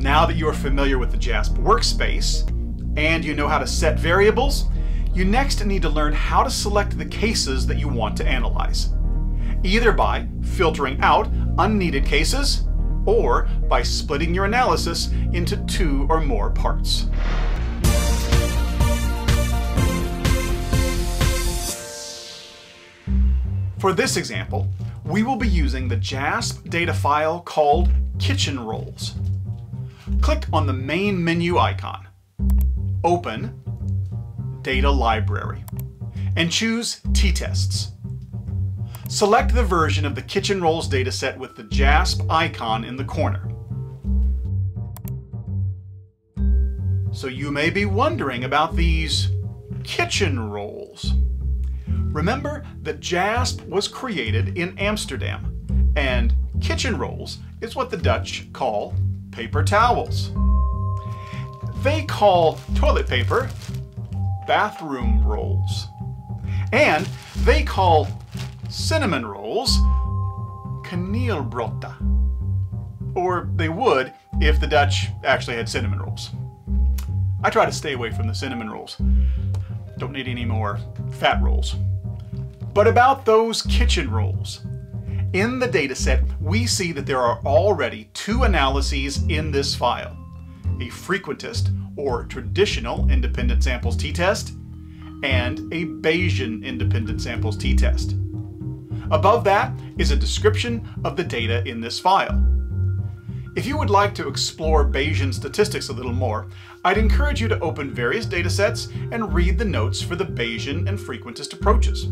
Now that you are familiar with the JASP workspace and you know how to set variables, you next need to learn how to select the cases that you want to analyze. Either by filtering out unneeded cases or by splitting your analysis into two or more parts. For this example, we will be using the JASP data file called kitchen rolls. Click on the main menu icon, open Data Library, and choose t-tests. Select the version of the kitchen rolls dataset with the JASP icon in the corner. So you may be wondering about these kitchen rolls. Remember that JASP was created in Amsterdam, and kitchen rolls is what the Dutch call paper towels. They call toilet paper bathroom rolls. And they call cinnamon rolls kaneelbrotta. Or they would if the Dutch actually had cinnamon rolls. I try to stay away from the cinnamon rolls. Don't need any more fat rolls. But about those kitchen rolls. In the dataset, we see that there are already two analyses in this file. A frequentist, or traditional independent samples t-test, and a Bayesian independent samples t-test. Above that is a description of the data in this file. If you would like to explore Bayesian statistics a little more, I'd encourage you to open various datasets and read the notes for the Bayesian and frequentist approaches.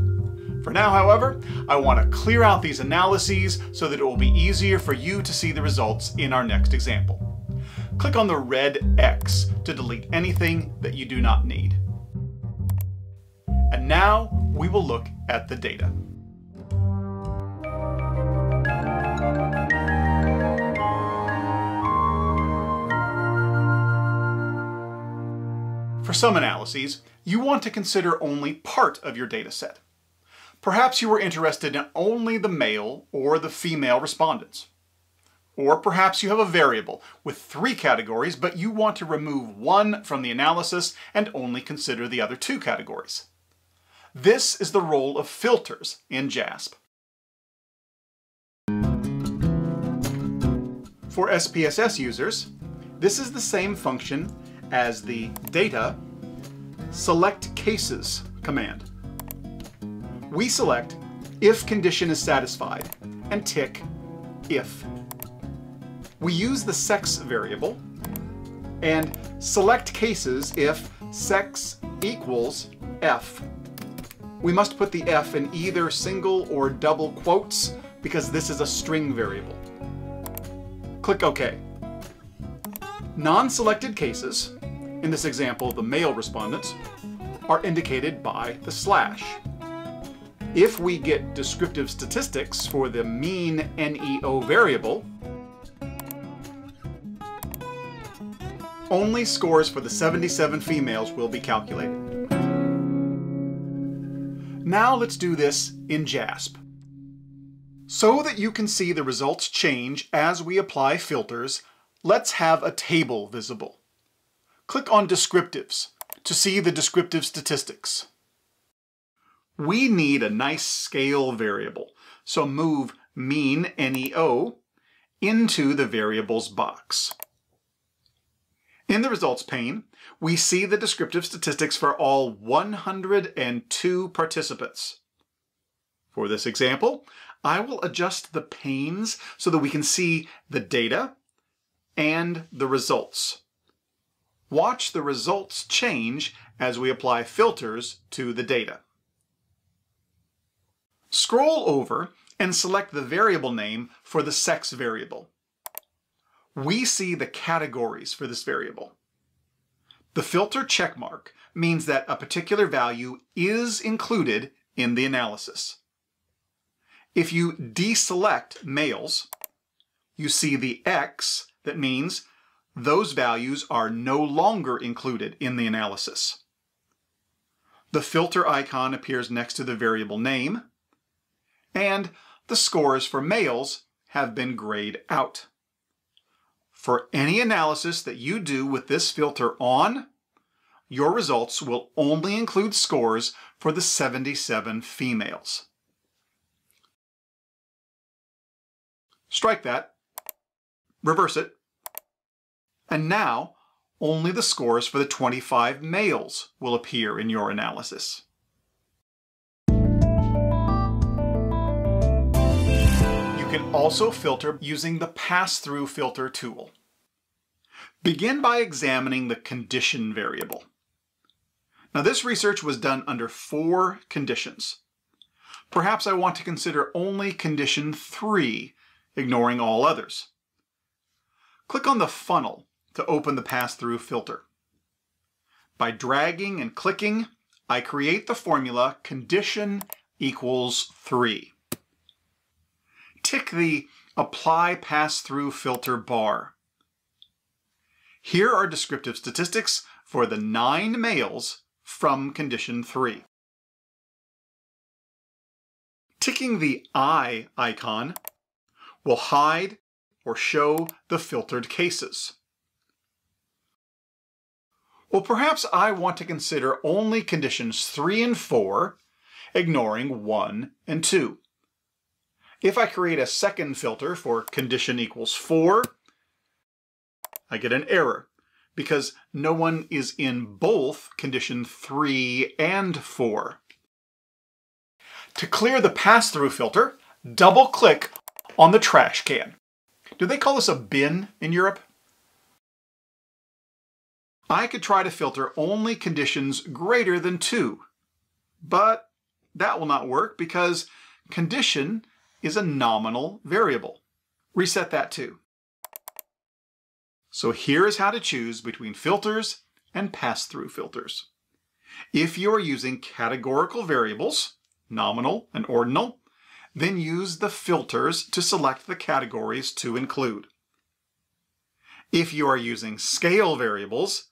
For now, however, I want to clear out these analyses so that it will be easier for you to see the results in our next example. Click on the red X to delete anything that you do not need. And now we will look at the data. For some analyses, you want to consider only part of your data set. Perhaps you were interested in only the male or the female respondents. Or perhaps you have a variable with three categories, but you want to remove one from the analysis and only consider the other two categories. This is the role of filters in JASP. For SPSS users, this is the same function as the data select cases command we select if condition is satisfied and tick if. We use the sex variable and select cases if sex equals f. We must put the f in either single or double quotes because this is a string variable. Click OK. Non-selected cases, in this example the male respondents, are indicated by the slash. If we get descriptive statistics for the mean NEO variable, only scores for the 77 females will be calculated. Now let's do this in JASP. So that you can see the results change as we apply filters, let's have a table visible. Click on Descriptives to see the descriptive statistics. We need a nice scale variable, so move mean NEO into the variables box. In the results pane, we see the descriptive statistics for all 102 participants. For this example, I will adjust the panes so that we can see the data and the results. Watch the results change as we apply filters to the data. Scroll over and select the variable name for the sex variable. We see the categories for this variable. The filter checkmark means that a particular value is included in the analysis. If you deselect males, you see the X that means those values are no longer included in the analysis. The filter icon appears next to the variable name, and the scores for males have been grayed out. For any analysis that you do with this filter on, your results will only include scores for the 77 females. Strike that, reverse it, and now only the scores for the 25 males will appear in your analysis. Can also filter using the pass-through filter tool. Begin by examining the condition variable. Now this research was done under four conditions. Perhaps I want to consider only condition three, ignoring all others. Click on the funnel to open the pass-through filter. By dragging and clicking, I create the formula condition equals 3 tick the Apply Pass-Through Filter bar. Here are descriptive statistics for the nine males from condition 3. Ticking the I icon will hide or show the filtered cases. Well, perhaps I want to consider only conditions 3 and 4, ignoring 1 and 2. If I create a second filter for condition equals 4, I get an error because no one is in both condition 3 and 4. To clear the pass-through filter, double-click on the trash can. Do they call this a bin in Europe? I could try to filter only conditions greater than 2, but that will not work because condition is a nominal variable. Reset that too. So here is how to choose between filters and pass-through filters. If you are using categorical variables, nominal and ordinal, then use the filters to select the categories to include. If you are using scale variables,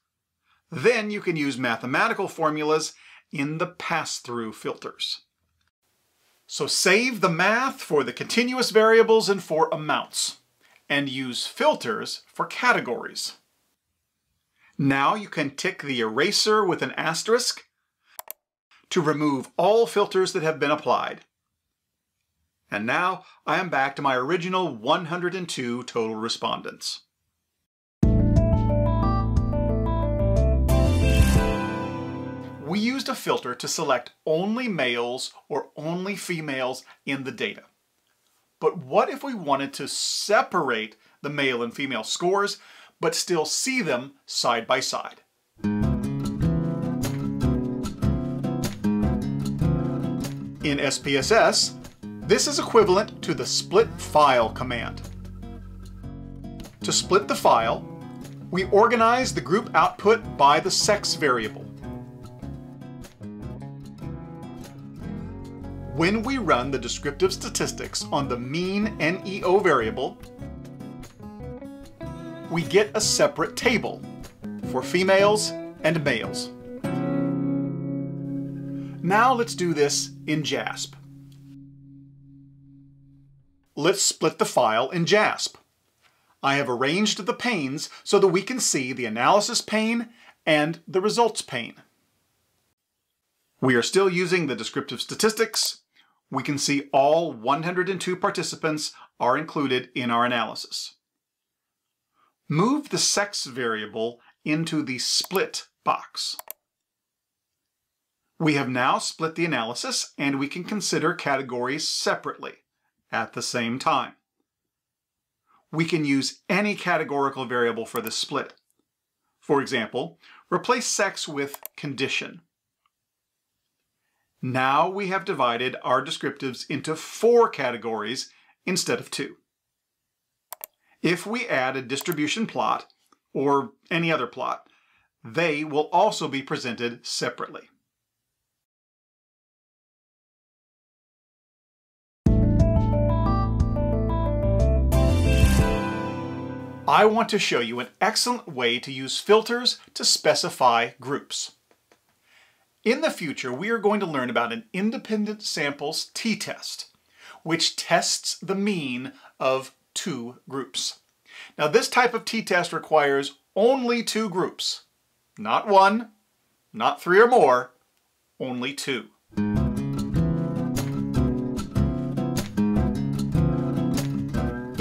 then you can use mathematical formulas in the pass-through filters. So save the math for the continuous variables and for amounts, and use filters for categories. Now you can tick the eraser with an asterisk to remove all filters that have been applied. And now I am back to my original 102 total respondents. We used a filter to select only males or only females in the data. But what if we wanted to separate the male and female scores, but still see them side by side? In SPSS, this is equivalent to the split file command. To split the file, we organize the group output by the sex variable. When we run the descriptive statistics on the mean NEO variable, we get a separate table for females and males. Now let's do this in JASP. Let's split the file in JASP. I have arranged the panes so that we can see the analysis pane and the results pane. We are still using the descriptive statistics, we can see all 102 participants are included in our analysis. Move the sex variable into the split box. We have now split the analysis and we can consider categories separately at the same time. We can use any categorical variable for the split. For example, replace sex with condition. Now we have divided our descriptives into four categories instead of two. If we add a distribution plot, or any other plot, they will also be presented separately. I want to show you an excellent way to use filters to specify groups. In the future, we are going to learn about an independent samples t-test, which tests the mean of two groups. Now this type of t-test requires only two groups. Not one, not three or more, only two.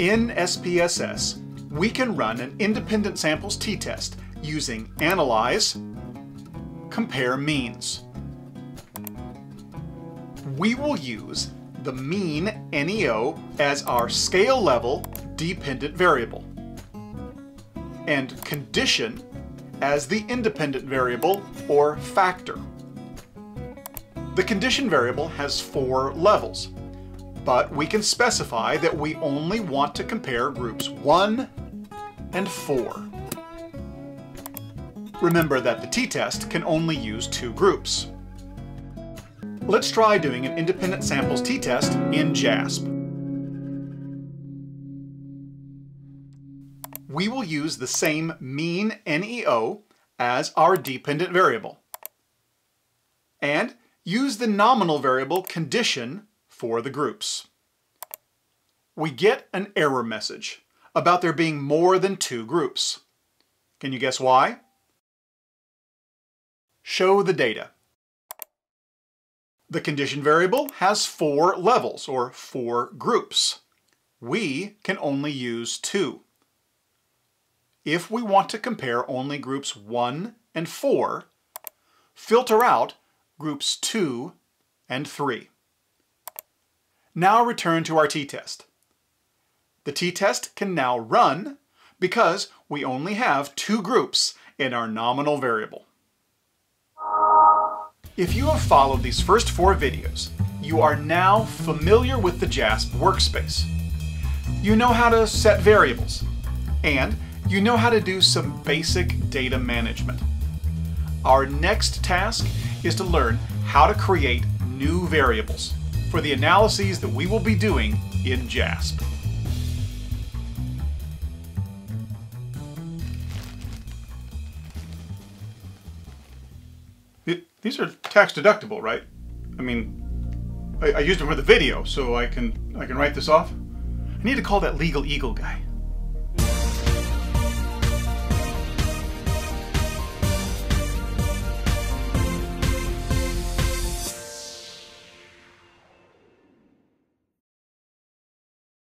In SPSS, we can run an independent samples t-test using analyze, compare means. We will use the mean NEO as our scale level dependent variable and condition as the independent variable or factor. The condition variable has four levels, but we can specify that we only want to compare groups 1 and 4. Remember that the t-test can only use two groups. Let's try doing an independent samples t-test in JASP. We will use the same mean NEO as our dependent variable and use the nominal variable condition for the groups. We get an error message about there being more than two groups. Can you guess why? Show the data. The condition variable has four levels, or four groups. We can only use two. If we want to compare only groups 1 and 4, filter out groups 2 and 3. Now return to our t-test. The t-test can now run because we only have two groups in our nominal variable. If you have followed these first four videos, you are now familiar with the JASP workspace. You know how to set variables, and you know how to do some basic data management. Our next task is to learn how to create new variables for the analyses that we will be doing in JASP. These are tax deductible, right? I mean, I, I used them for the video, so I can I can write this off. I need to call that legal eagle guy.